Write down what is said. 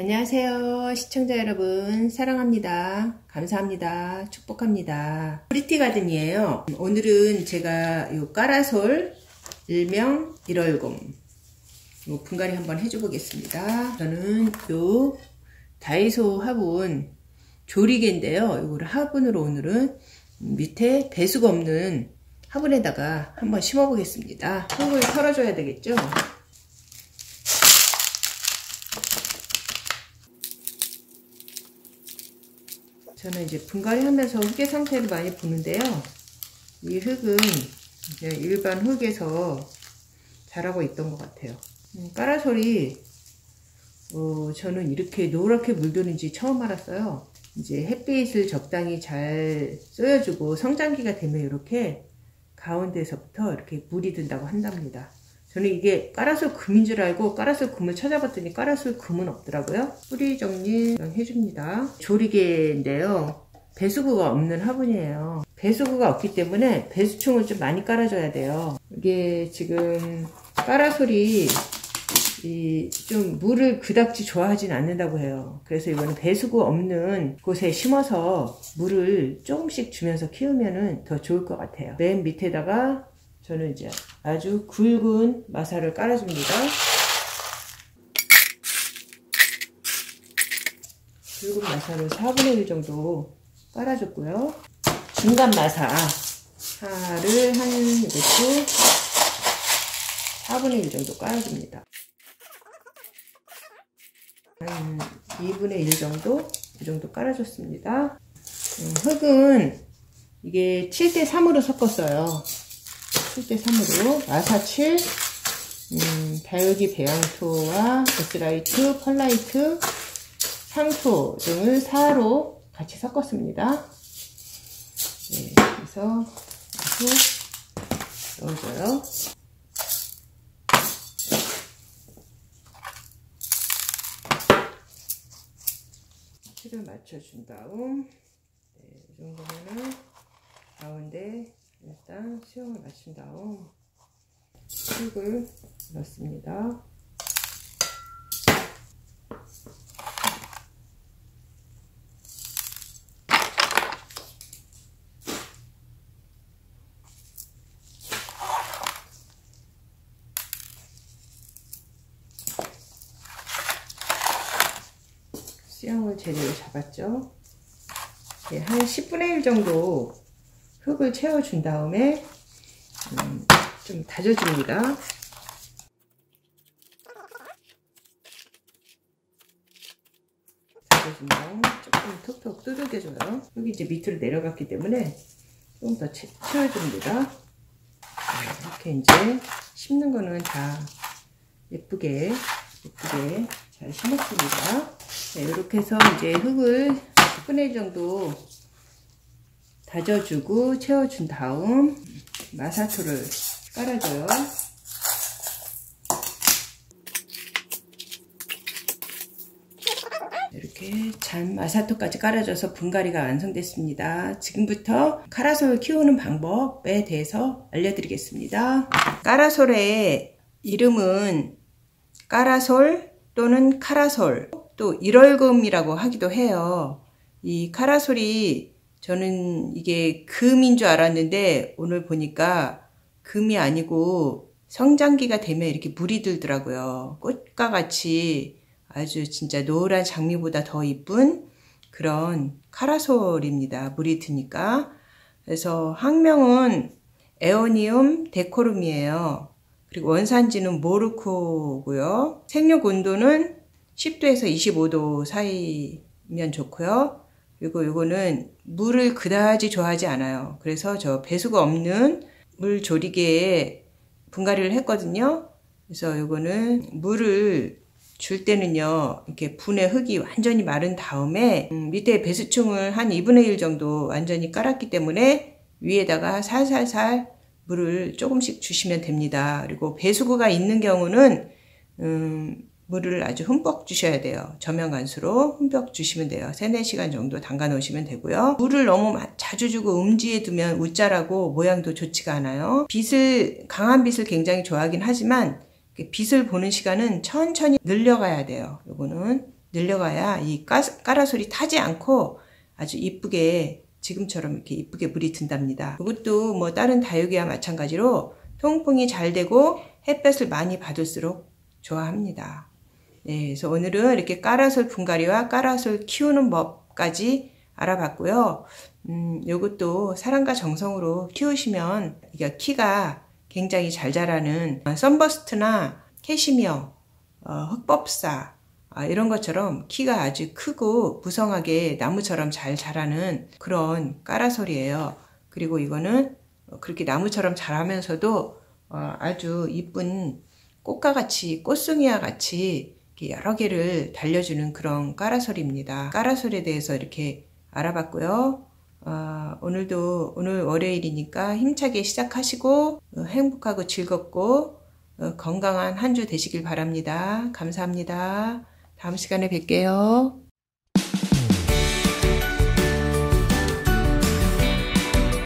안녕하세요. 시청자 여러분, 사랑합니다. 감사합니다. 축복합니다. 프리티 가든이에요. 오늘은 제가 요 까라솔 일명 일월금 요 분갈이 한번 해줘 보겠습니다. 저는 요 다이소 화분 조리개인데요. 이거를 화분으로 오늘은 밑에 배수가 없는 화분에다가 한번 심어 보겠습니다. 흙을 털어줘야 되겠죠? 저는 이제 분갈이 하면서 흙의 상태를 많이 보는데요. 이 흙은 일반 흙에서 자라고 있던 것 같아요. 음, 까라솔이 어, 저는 이렇게 노랗게 물드는지 처음 알았어요. 이제 햇빛을 적당히 잘 쏘여주고 성장기가 되면 이렇게 가운데서부터 이렇게 물이 든다고 한답니다. 저는 이게 까라솔 금인 줄 알고 까라솔 금을 찾아봤더니 까라솔 금은 없더라고요. 뿌리 정리 해줍니다. 조리개인데요. 배수구가 없는 화분이에요. 배수구가 없기 때문에 배수충을 좀 많이 깔아줘야 돼요. 이게 지금 까라솔이 좀 물을 그닥지 좋아하진 않는다고 해요. 그래서 이거는 배수구 없는 곳에 심어서 물을 조금씩 주면서 키우면 더 좋을 것 같아요. 맨 밑에다가 저는 이제 아주 굵은 마사를 깔아줍니다. 굵은 마사를 4분의 1 정도 깔아줬고요. 중간 마사를 한 이것도 4분의 1 정도 깔아줍니다. 한 2분의 1 정도 이 정도 깔아줬습니다. 음, 흙은 이게 7대 3으로 섞었어요. 7대 3으로 마사 7, 음, 다육이 배양토와 베스라이트, 펄라이트, 상토 등을 4로 같이 섞었습니다. 네, 그래서 아주 넣어줘요. 틀을 맞춰준 다음 네, 이 정도면은 가운데 일단 수영을 맞춘 다음 흙을 넣습니다. 수영을 제대로 잡았죠. 네, 한 10분의 1 정도 흙을 채워준 다음에 음, 좀 다져줍니다. 다음 조금 톡톡 두들겨줘요. 여기 이제 밑으로 내려갔기 때문에 조금 더 채, 채워줍니다. 네, 이렇게 이제 심는 거는 다 예쁘게 예쁘게 잘 심었습니다. 네, 이렇게 해서 이제 흙을 10분의 1 정도 다져주고 채워준 다음 마사토를 깔아줘요. 이렇게 잔 마사토까지 깔아줘서 분갈이가 완성됐습니다. 지금부터 카라솔 키우는 방법에 대해서 알려드리겠습니다. 까라솔의 이름은 까라솔 또는 카라솔 또 일월금이라고 하기도 해요. 이 카라솔이 저는 이게 금인 줄 알았는데 오늘 보니까 금이 아니고 성장기가 되면 이렇게 물이 들더라고요. 꽃과 같이 아주 진짜 노란 장미보다 더 이쁜 그런 카라솔입니다. 물이 드니까. 그래서 학명은 에오니움 데코rum이에요. 그리고 원산지는 모르코고요. 생육 온도는 10도에서 25도 사이면 좋고요. 그리고 이거는 물을 그다지 좋아하지 않아요. 그래서 저 배수가 없는 물 조리개에 분갈이를 했거든요. 그래서 이거는 물을 줄 때는요, 이렇게 분해 흙이 완전히 마른 다음에 음, 밑에 배수충을 한 2분의 1 정도 완전히 깔았기 때문에 위에다가 살살살 물을 조금씩 주시면 됩니다. 그리고 배수구가 있는 경우는 음, 물을 아주 흠뻑 주셔야 돼요. 저면간수로 흠뻑 주시면 돼요. 3, 4시간 정도 담가 놓으시면 되고요. 물을 너무 자주 주고 음지에 두면 웃자라고 모양도 좋지가 않아요. 빛을 강한 빛을 굉장히 좋아하긴 하지만 빛을 보는 시간은 천천히 늘려가야 돼요. 요거는 늘려가야 이 까라솔이 타지 않고 아주 이쁘게 지금처럼 이렇게 이쁘게 물이 든답니다. 이것도 뭐 다른 다육이와 마찬가지로 통풍이 잘 되고 햇볕을 많이 받을수록 좋아합니다. 네, 그래서 오늘은 이렇게 까라솔 분갈이와 까라솔 키우는 법까지 알아봤고요. 음, 요것도 사랑과 정성으로 키우시면 이게 키가 굉장히 잘 자라는 썬버스트나 캐시미어, 어, 흑법사 아, 이런 것처럼 키가 아주 크고 부성하게 나무처럼 잘 자라는 그런 까라솔이에요. 그리고 이거는 그렇게 나무처럼 자라면서도 어, 아주 이쁜 꽃과 같이 꽃송이와 같이 여러 개를 달려주는 그런 까라솔입니다. 까라솔에 대해서 이렇게 알아봤고요. 어, 오늘도 오늘 월요일이니까 힘차게 시작하시고 어, 행복하고 즐겁고 어, 건강한 한 주 되시길 바랍니다. 감사합니다. 다음 시간에 뵐게요.